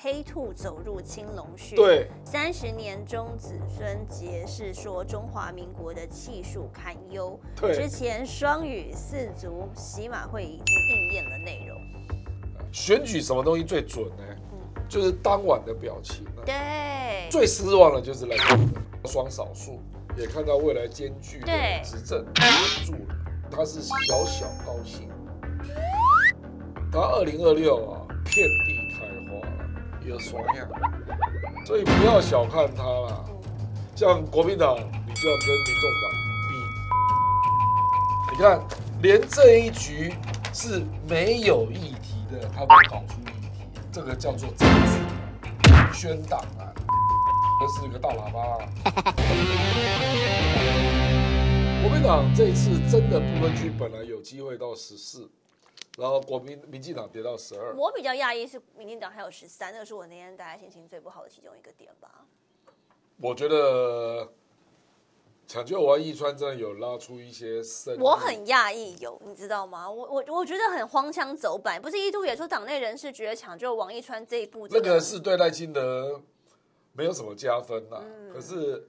黑兔走入青龙穴。对，三十年中子孙结是说中华民国的气数堪忧。对之前双语四足喜马会已经应验了内容。选举什么东西最准呢？就是当晚的表情啊。对，最失望的就是赖清德，双少数也看到未来艰巨的对执政稳住了，他是小小高兴。他二零二六啊，遍地有双样，所以不要小看他啦。像国民党，你就要跟民众党比。你看，连这一局是没有议题的，他都搞出议题，这个叫做政治宣党啊。这是一个大喇叭、啊。国民党这一次真的不分区本来有机会到十四，然后国民民进党跌到十二。我比较讶异是民进党还有十三，那个是我那天大家心情最不好的其中一个点吧。我觉得抢救完一川真的有拉出一些声，我很讶异，有你知道吗？我我我觉得很荒腔走板，不是一度也说党内人士觉得抢救王一川这一步，那个是对赖清德没有什么加分啦。嗯可是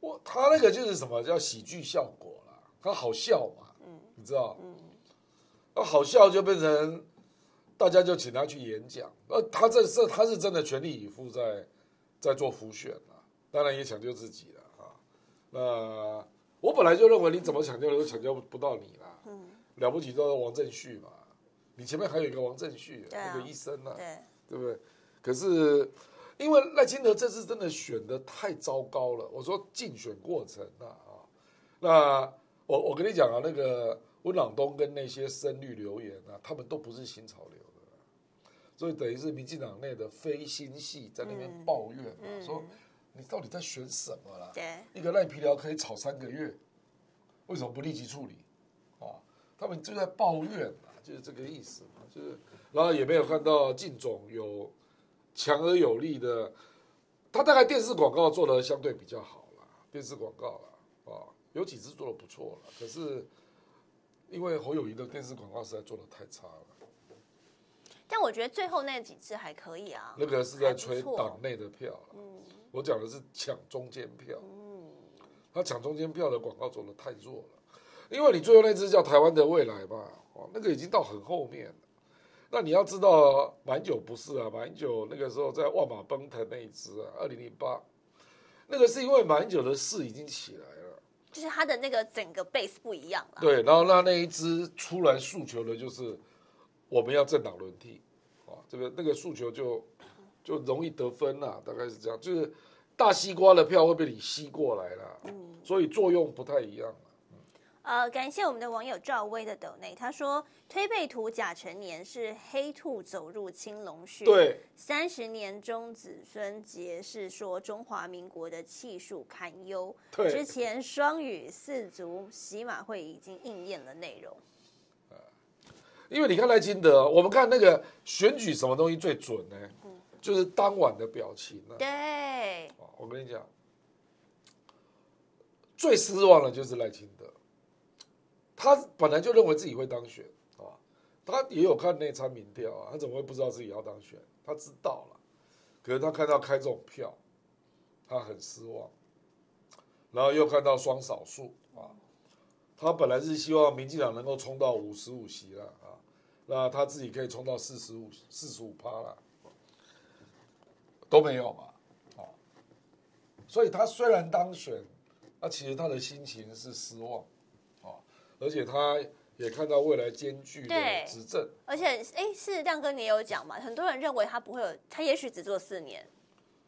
我他那个就是什么叫喜剧效果啦，他好笑嘛，嗯你知道，那好笑就变成大家就请他去演讲，呃，他这是他是真的全力以赴在在做浮选啊，当然也抢救自己了啊。那我本来就认为你怎么抢救都抢救不到你啦，嗯了不起都是王振旭嘛，你前面还有一个王振旭，那个医生啊，对，对不对？可是因为赖清德这次真的选的太糟糕了，我说竞选过程啊啊，那我我跟你讲啊，那个温朗东跟那些深绿留言啊，他们都不是新潮流的，所以等于是民进党内的非新系在那边抱怨啊，嗯说你到底在选什么啦？对，一个赖皮聊可以炒三个月，为什么不立即处理？啊，他们就在抱怨嘛，就是这个意思嘛，就是，然后也没有看到靳总有强而有力的，他大概电视广告做的相对比较好啦，电视广告啦，啊，有几支做的不错了，可是因为侯友谊的电视广告实在做的太差了，但我觉得最后那几支还可以啊，那个是在吹党内的票嗯，我讲的是抢中间票，嗯。他抢中间票的广告做的太弱了，因为你最后那支叫台湾的未来嘛，哦，那个已经到很后面了。那你要知道，马英九不是啊，马英九那个时候在万马奔腾那一支啊，二零零八，那个是因为马英九的势已经起来了，就是他的那个整个 base 不一样了。对，然后那那一支出来诉求的就是我们要政党轮替，啊，这个那个诉求就就容易得分啦，大概是这样，就是大西瓜的票会被你吸过来啦，所以作用不太一样。呃，感谢我们的网友赵薇的抖内，他说推背图甲辰年是黑兔走入青龙穴，，对，三十年中子孙节是说中华民国的气数堪忧。对之前双语四足喜马会已经应验了内容。因为你看赖清德，我们看那个选举什么东西最准呢？就是当晚的表情啊。对，哦我跟你讲，最失望的就是赖清德，他本来就认为自己会当选啊，他也有看内参民调啊，他怎么会不知道自己要当选？他知道了，可是他看到开这种票，他很失望，然后又看到双少数啊，他本来是希望民进党能够冲到五十五席了啊，那他自己可以冲到四十五四十五趴了，都没有嘛。所以他虽然当选，那其实他的心情是失望，而且他也看到未来艰巨的对执政，而且哎，是亮哥你也有讲嘛，很多人认为他不会有，他也许只做四年。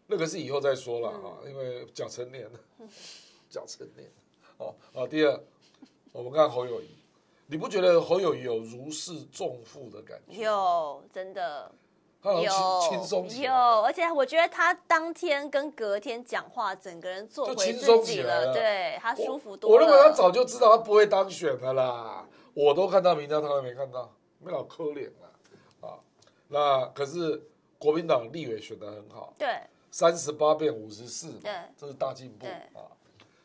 那个是以后再说了啊，因为讲成年。了，讲成年，哦啊，第二，我们看侯友谊，你不觉得侯友谊有如释重负的感觉？，有，真的有轻轻松有，而且我觉得他当天跟隔天讲话，整个人做回就轻松自己了对他舒服多我。我了。认为他早就知道他不会当选的啦，我都看到民调，他都没看到，没老抠脸啊啊！那可是国民党立委选的很好，对三十八变五十四，对这是大进步啊。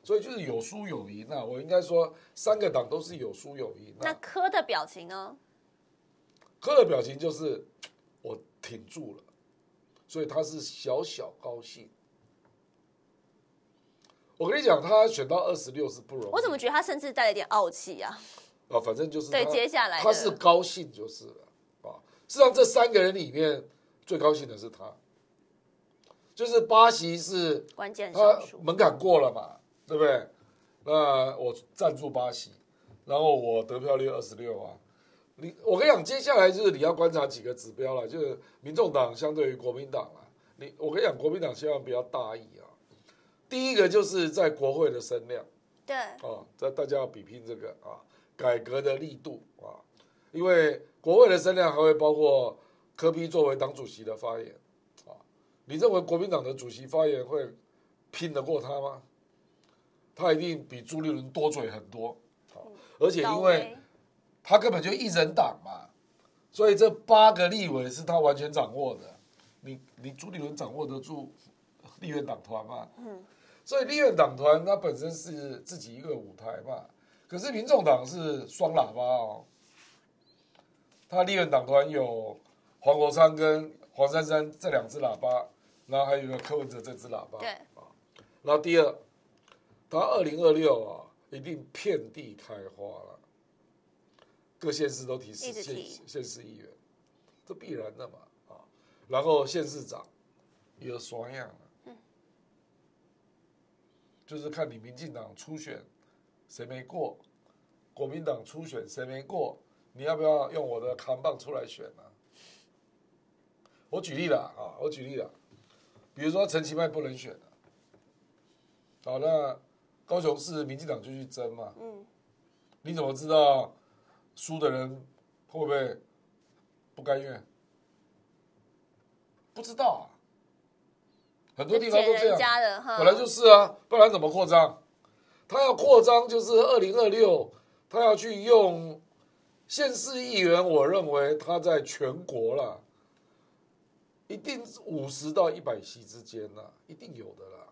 所以就是有输有赢啊，我应该说三个党都是有输有赢那啊。柯的表情呢？柯的表情就是我挺住了，所以他是小小高兴。我跟你讲，他选到二十六是不容易。我怎么觉得他甚至带了一点傲气啊？啊，反正就是对接下来他是高兴就是了啊。事实上，这三个人里面最高兴的是他，就是巴西是关键他。门槛过了嘛，对不对？那我赞助巴西，然后我得票率二十六啊。你我跟你讲，接下来就是你要观察几个指标了，就是民众党相对于国民党啊。你我跟你讲，国民党千万不要大意啊。第一个就是在国会的声量。对，啊，这大家要比拼这个啊，改革的力度啊，因为国会的声量还会包括柯批作为党主席的发言啊，你认为国民党的主席发言会拼得过他吗？他一定比朱立伦多嘴很多，啊，而且因高为威他根本就一人党嘛，所以这八个立委是他完全掌握的，你你朱立伦掌握得住立院党团吗？嗯，所以立院党团它本身是自己一个舞台嘛，可是民众党是双喇叭哦，他立院党团有黄国昌跟黄珊珊这两只喇叭，然后还有一个柯文哲这只喇叭，对。啊，然后第二，他二零二六啊一定遍地开花了，各县市都提县县市议员，这必然的嘛啊，然后县市长有双样了。就是看你民进党初选谁没过，国民党初选谁没过，你要不要用我的扛棒出来选呢、我举例了啊，我举例了，比如说陈其迈不能选了，好，那高雄市民进党就去争嘛，嗯，你怎么知道输的人会不会不甘愿？不知道啊，很多地方都这样。本来就是啊，不然怎么扩张？他要扩张，就是二零二六，他要去用县市议员，我认为他在全国啦，一定五十到一百席之间啦，一定有的啦。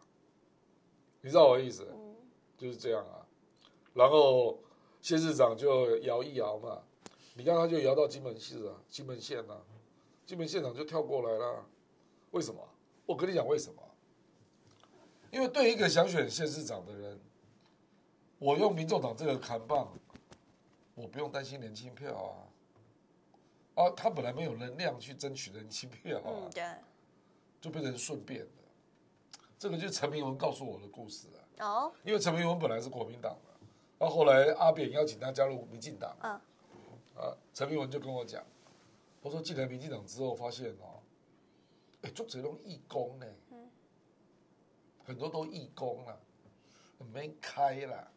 你知道我的意思？嗯就是这样啊。然后县市长就摇一摇嘛，你看他就摇到金门市啊，金门县啊，金门县长就跳过来了。为什么？我跟你讲为什么？因为对一个想选县市长的人，我用民众党这个扛棒，我不用担心年轻票啊。啊，他本来没有能量去争取年轻票啊，嗯，对，就变成顺便的。这个就是陈明文告诉我的故事啊。哦，因为陈明文本来是国民党的，然后后来阿扁邀请他加入民进党，嗯，啊，陈明文就跟我讲，他说进来民进党之后发现哦，哎，做这种义工呢，很多都义工啦，没开啦，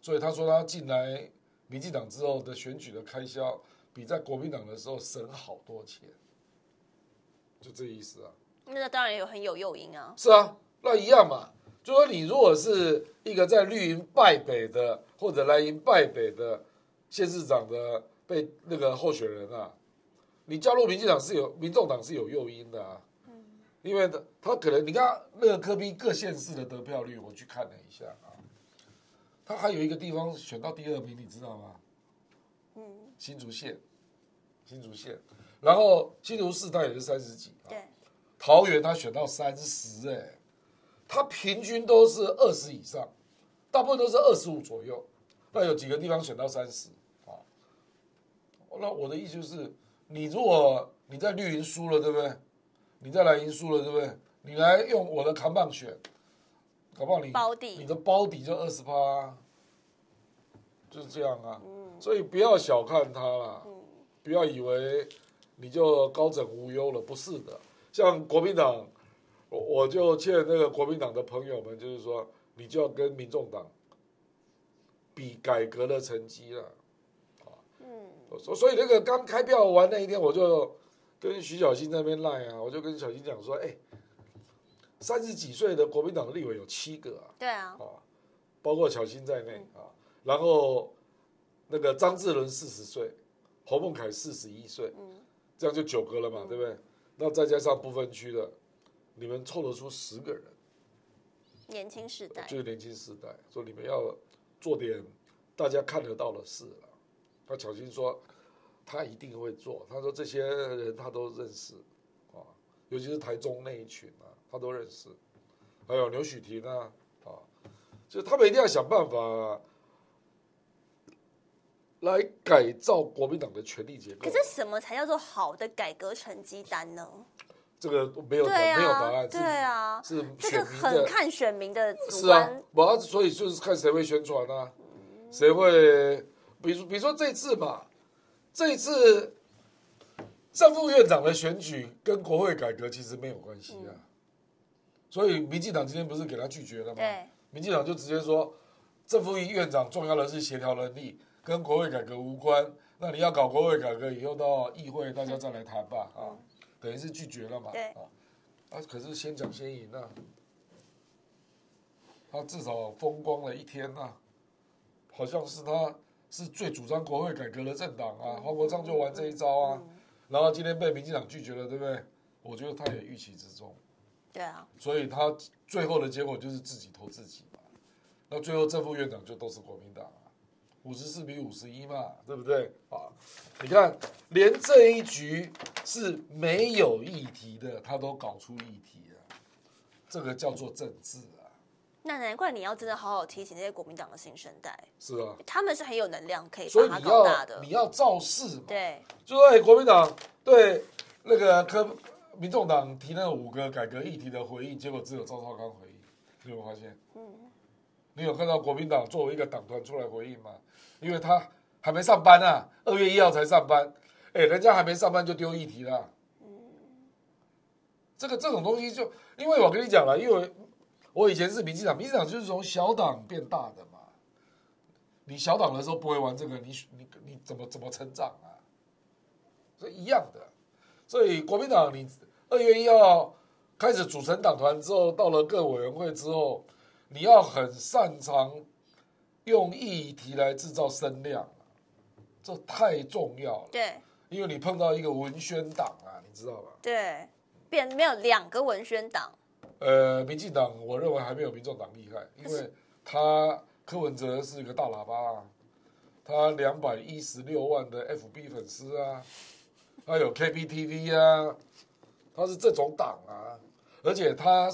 所以他说他进来民进党之后的选举的开销，比在国民党的时候省好多钱，就这意思啊。那当然有很有诱因啊，是啊，那一样嘛。就说你如果是一个在绿营败北的，或者蓝营败北的县市长的被那个候选人啊，你加入民进党是有民众党是有诱因的啊。嗯因为他他可能你看那个科比各县市的得票率，我去看了一下啊，他还有一个地方选到第二名，你知道吗？嗯，新竹县，新竹县，然后新竹市他也是三十几啊。对，桃园他选到三十，哎，他平均都是二十以上，大部分都是二十五左右，那有几个地方选到三十啊。那我的意思就是，你如果你在绿营输了，对不对？你在蓝营输了，对不对？你来用我的扛棒选，搞不好你包底你的包底就二十趴，就是这样啊。所以不要小看他啦，不要以为你就高枕无忧了，不是的。像国民党，我我就劝那个国民党的朋友们，就是说，你就要跟民众党比改革的成绩了。啊嗯，所所以那个刚开票完那一天，我就跟徐小新那边赖啊，我就跟小新讲说，哎，三十几岁的国民党的立委有七个啊，对啊，啊，包括小新在内啊，然后那个张志伦四十岁，侯孟凯四十一岁，嗯，这样就九个了嘛，对不对？那再加上不分区的，你们凑得出十个人，年轻时代，就是年轻时代，说你们要做点大家看得到的事了。那小新说他一定会做，他说这些人他都认识啊，尤其是台中那一群啊，他都认识。还有刘许婷啊，啊，就是他们一定要想办法来改造国民党的权力结构。可是什么才叫做好的改革成绩单呢？这个没有没有答啊，案，对啊，是这个。很看选民的主是啊，，我要所以就是看谁会宣传啊，谁会，比如比如说这次吧，这一次正副院长的选举跟国会改革其实没有关系啊，所以民进党今天不是给他拒绝了吗？民进党就直接说，正副院长重要的是协调能力，跟国会改革无关。那你要搞国会改革，以后到议会大家再来谈吧，啊，等于是拒绝了嘛，对。啊，啊，可是先讲先赢啊，他至少风光了一天呐、好像是他是最主张国会改革的政党啊，黄国昌就玩这一招啊，然后今天被民进党拒绝了，对不对？我觉得他也预期之中。对啊，所以他最后的结果就是自己投自己嘛。那最后正副院长就都是国民党啊，五十四比五十一嘛，对不对啊？你看，连这一局是没有议题的，他都搞出议题啊，这个叫做政治啊，那难怪你要真的好好提醒这些国民党的新生代，是啊。他们是很有能量可以把它所以你要搞大的你。要造势嘛，对，就说哎，国民党对那个科民众党提那五个改革议题的回应，结果只有赵少康回应，你有没有发现？嗯，你有看到国民党作为一个党团出来回应吗？因为他还没上班啊，二月一号才上班，哎，人家还没上班就丢议题了。这个这种东西就，因为我跟你讲了，因为我以前是民进党，民进党就是从小党变大的嘛。你小党的时候不会玩这个，你你你怎么怎么成长啊？所以一样的，所以国民党你二月一号开始组成党团之后，到了各委员会之后，你要很擅长用议题来制造声量啊，这太重要了。对，因为你碰到一个文宣党啊，你知道吧？对，变没有两个文宣党，呃，民进党我认为还没有民众党厉害，因为他柯文哲是一个大喇叭啊，他两百一十六万的 FB 粉丝啊，他有 KPTV 啊，他是这种党啊，而且他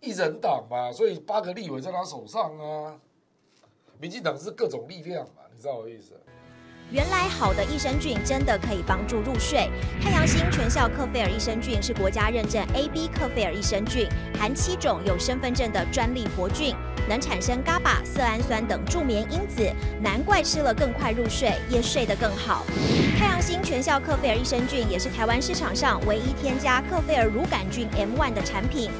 一人党嘛，所以八个立委在他手上啊。民进党是各种力量嘛，你知道我的意思？原来好的益生菌真的可以帮助入睡。太阳星全效克菲尔益生菌是国家认证 AB 克菲尔益生菌，含七种有身份证的专利活菌，能产生伽巴、色氨酸等助眠因子，难怪吃了更快入睡，也睡得更好。太阳星全效克菲尔益生菌也是台湾市场上唯一添加克菲尔乳杆菌 M1 的产品。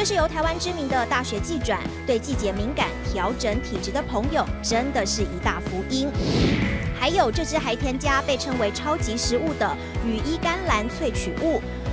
这是由台湾知名的大学寄转，对季节敏感、调整体质的朋友，真的是一大福音。还有这支还添加被称为超级食物的羽衣甘蓝萃取物。